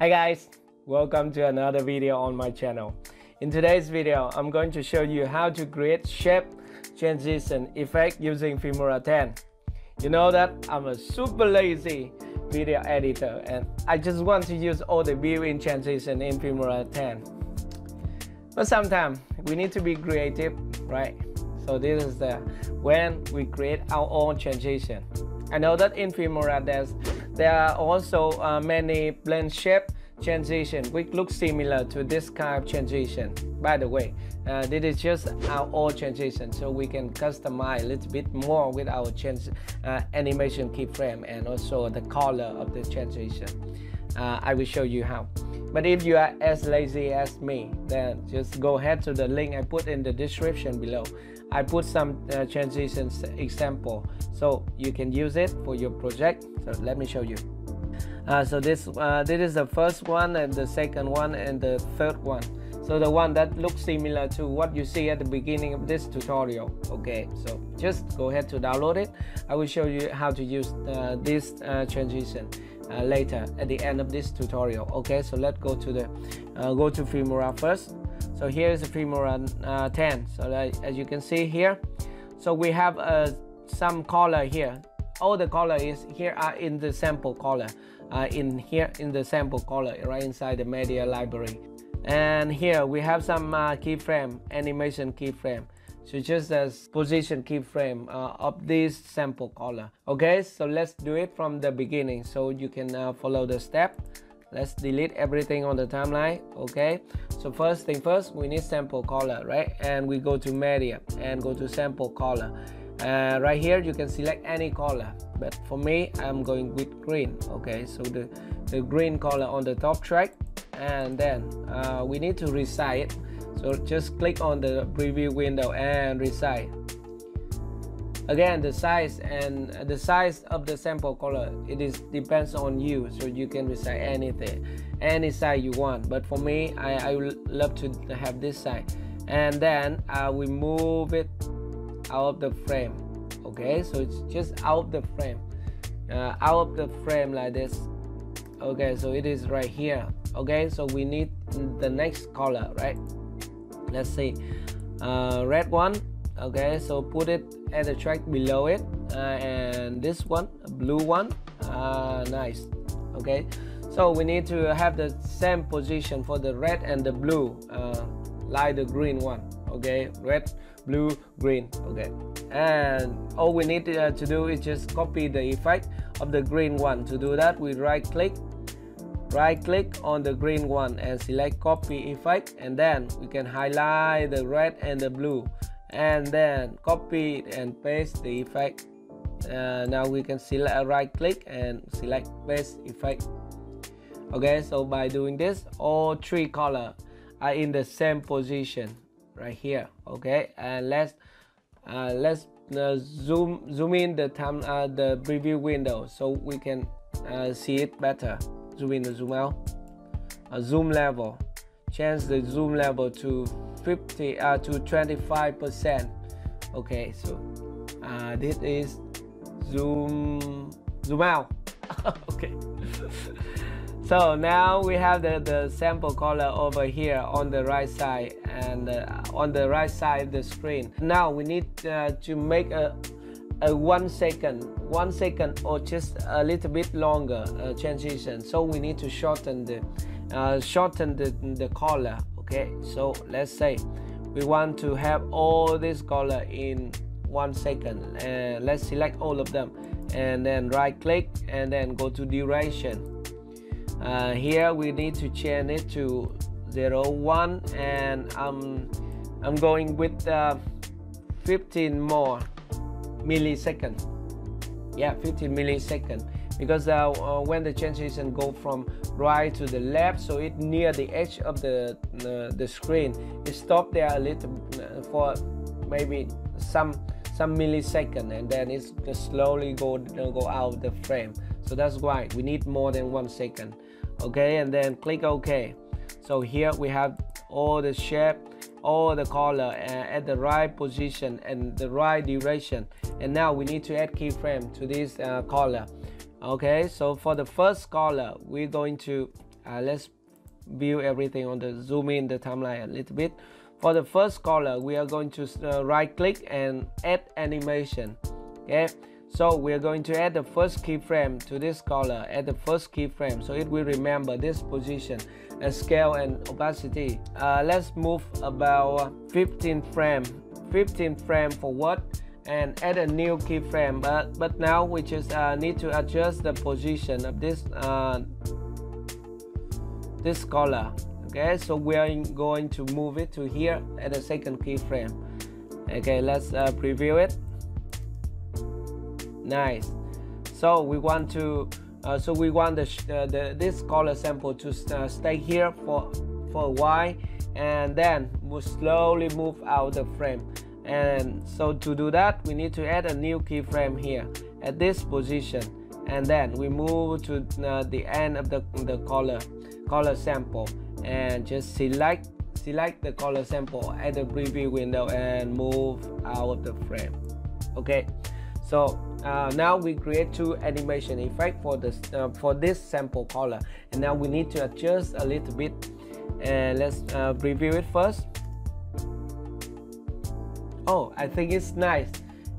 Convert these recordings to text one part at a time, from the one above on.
Hi guys, welcome to another video on my channel. In today's video, I'm going to show you how to create shape transition effect using Filmora 10. You know that I'm a super lazy video editor and I just want to use all the built-in transition in Filmora 10. But sometimes we need to be creative, right? So this is the when we create our own transition. I know that in Filmora there's there are also uh, many blend shape transition which looks similar to this kind of transition. By the way, uh, this is just our old transition, so we can customize a little bit more with our trans uh, animation keyframe and also the color of the transition. Uh, I will show you how. But if you are as lazy as me, then just go ahead to the link I put in the description below. I put some uh, transitions example so you can use it for your project. So let me show you. Uh, so this uh, this is the first one and the second one and the third one. So the one that looks similar to what you see at the beginning of this tutorial. Okay so just go ahead to download it. I will show you how to use uh, this uh, transition uh, later at the end of this tutorial. Okay so let's go to the go to Filmora first so here is the Filmora uh, 10 so that, as you can see here so we have uh, some color here. All the color is here are in the sample color uh, in here in the sample color right inside the media library. And here we have some uh, keyframe animation keyframe. So just as position keyframe uh, of this sample color. Okay so let's do it from the beginning. So you can uh, follow the step. Let's delete everything on the timeline. Okay so first thing first we need sample color right? And we go to media and go to sample color. Uh, right here you can select any color but for me I'm going with green okay? So the the green color on the top track and then uh, we need to resize. So just click on the preview window and resize again the size and the size of the sample color it is depends on you so you can resize anything any size you want. But for me I, I would love to have this size. And then I will move it out of the frame okay? So it's just out of the frame uh, out of the frame like this okay? So it is right here okay? So we need the next color right? Let's see. Uh, red one okay so put it at the track below it uh, and this one blue one uh, nice. Okay so we need to have the same position for the red and the blue uh, like the green one. Okay red blue green. Okay and all we need uh, to do is just copy the effect of the green one. To do that we right click right click on the green one and select copy effect and then we can highlight the red and the blue and then copy and paste the effect. Uh, now we can select a right click and select paste effect. Okay so by doing this all three color are in the same position right here okay? And let's uh, let's uh, zoom zoom in the time uh, the preview window so we can uh, see it better. Zoom in zoom out. A zoom level. Change the zoom level to 50 uh, to 25 percent. Okay so uh, this is zoom zoom out. Okay. So now we have the, the sample color over here on the right side and uh, on the right side of the screen. Now we need uh, to make a, a one second one second or just a little bit longer uh, transition. So we need to shorten the uh, shorten the, the color okay so let's say we want to have all this color in one second. And let's select all of them and then right click and then go to duration. Uh, here we need to change it to 0 1 and I'm I'm going with uh, 15 more millisecond yeah 15 millisecond because uh, uh, when the transition go from right to the left so it near the edge of the uh, the screen it stop there a little uh, for maybe some some millisecond and then it's just slowly go go out the frame. So that's why we need more than one second okay? And then click ok. So here we have all the shape all the color uh, at the right position and the right duration. And now we need to add keyframe to this uh, color okay so for the first color we're going to uh, let's view everything on the zoom in the timeline a little bit. For the first color we are going to uh, right click and add animation okay? So we're going to add the first keyframe to this color add the first keyframe so it will remember this position and scale and opacity. Uh, let's move about 15 frame 15 frame forward and add a new keyframe but but now we just uh, need to adjust the position of this uh, this color okay? So we are going to move it to here at the second keyframe. Okay let's uh, preview it. Nice. So we want to uh, so we want the, uh, the this color sample to uh, stay here for for a while and then we'll slowly move out the frame and so to do that we need to add a new keyframe here at this position. And then we move to uh, the end of the, the color color sample. And just select select the color sample at the preview window and move out of the frame. Okay? So uh, now we create two animation effect for this uh, for this sample color. And now we need to adjust a little bit. And let's uh, preview it first oh I think it's nice.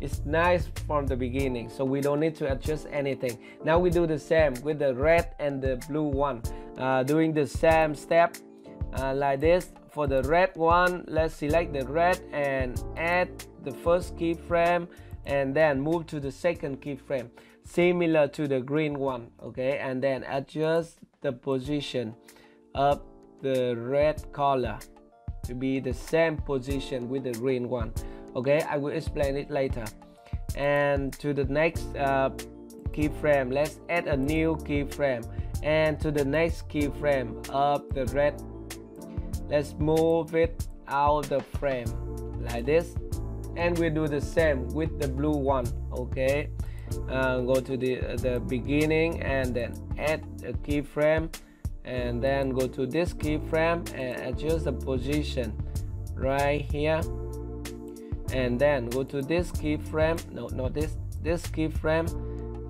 It's nice from the beginning so we don't need to adjust anything. Now we do the same with the red and the blue one. Uh, doing the same step uh, like this. For the red one let's select the red and add the first keyframe and then move to the second keyframe similar to the green one okay? And then adjust the position of the red color to be the same position with the green one okay? I will explain it later. And to the next uh, keyframe. Let's add a new keyframe. And to the next keyframe of the red. Let's move it out of the frame like this. And we do the same with the blue one okay? Uh, go to the the beginning and then add a keyframe. And then go to this keyframe and adjust the position right here and then go to this keyframe. No not this this keyframe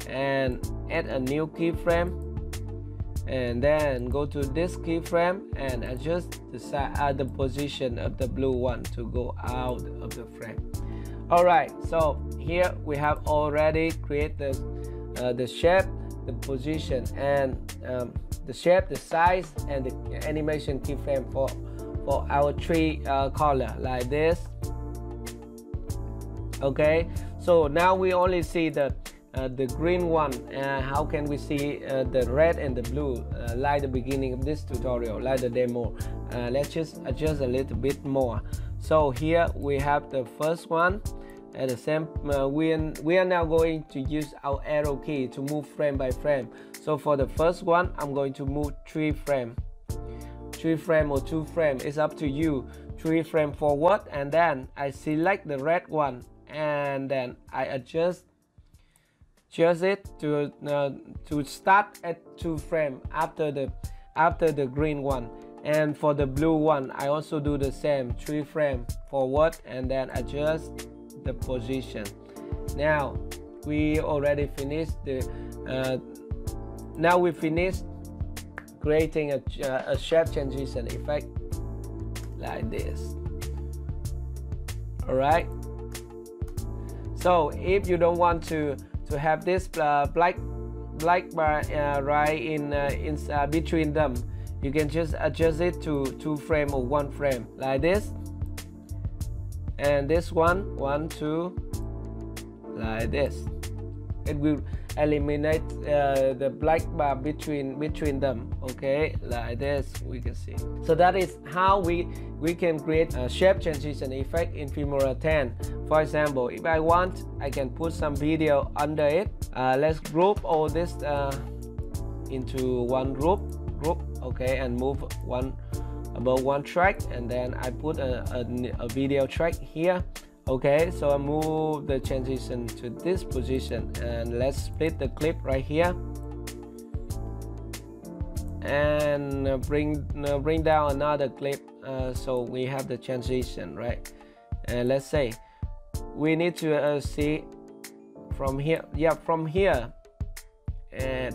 and add a new keyframe. And then go to this keyframe and adjust the side uh, the position of the blue one to go out of the frame. All right so here we have already created the, uh, the shape the position and um, the shape the size and the animation keyframe for for our tree uh, color like this okay? So now we only see the uh, the green one uh, how can we see uh, the red and the blue uh, like the beginning of this tutorial like the demo. Uh, let's just adjust a little bit more. So here we have the first one at the same uh, we, are, we are now going to use our arrow key to move frame by frame. So for the first one I'm going to move three frame. Three frame or two frame it's up to you. Three frame forward and then I select the red one and then I adjust adjust it to uh, to start at two frame after the after the green one. And for the blue one I also do the same three frame forward and then adjust the position. Now we already finished the uh, now we finished creating a, uh, a shape transition effect like this. All right so if you don't want to to have this uh, black black bar uh, right in uh, in uh, between them you can just adjust it to two frame or one frame like this. And this one one two like this. It will eliminate uh, the black bar between between them okay? Like this we can see. So that is how we we can create a shape transition effect in Filmora 10 for example if I want I can put some video under it. Uh, let's group all this uh, into one group group okay? And move one about one track and then I put a, a, a video track here okay so I move the transition to this position and let's split the clip right here. And bring bring down another clip uh, so we have the transition right? And let's say we need to uh, see from here yeah from here uh,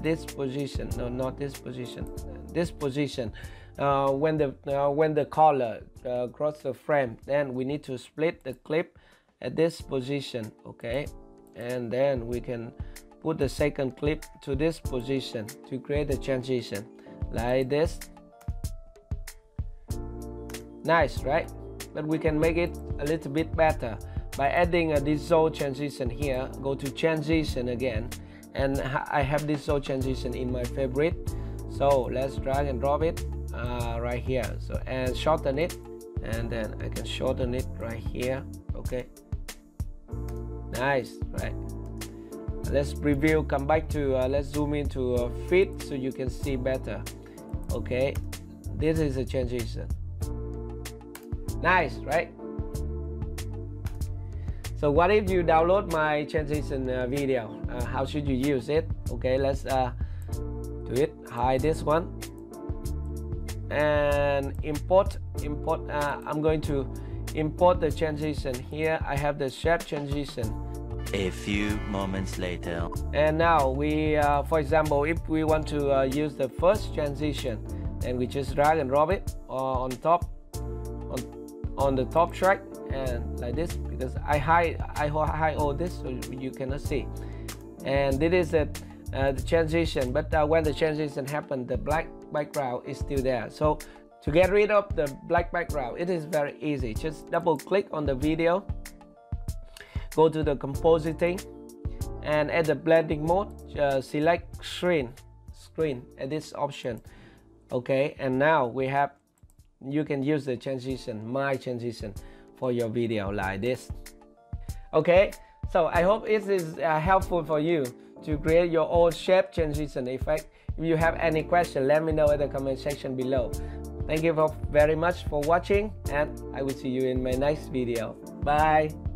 this position no not this position this position uh, when the uh, when the color uh, cross the frame then we need to split the clip at this position okay? And then we can put the second clip to this position to create the transition. Like this. Nice right? But we can make it a little bit better. By adding a dissolve transition here go to transition again and I have this dissolve transition in my favorite. So let's drag and drop it uh, right here. So and shorten it. And then I can shorten it right here. Okay. Nice right. Let's preview come back to uh, let's zoom into uh, fit so you can see better. Okay. This is a transition. Nice right? So what if you download my transition uh, video uh, how should you use it? Okay let's uh, do it. Hide this one. And import import uh, I'm going to import the transition. Here I have the shape transition. A few moments later. And now we uh, for example if we want to uh, use the first transition then we just drag and drop it uh, on top on, on the top track and like this because I hide I hide all this so you cannot see and this is the, uh, the transition but uh, when the transition happened the black background is still there. So to get rid of the black background it is very easy. Just double click on the video go to the compositing and at the blending mode uh, select screen screen at this option okay? And now we have you can use the transition my transition for your video like this okay so i hope it is uh, helpful for you to create your own shape transition effect if you have any question, let me know in the comment section below. Thank you very much for watching and I will see you in my next video. Bye!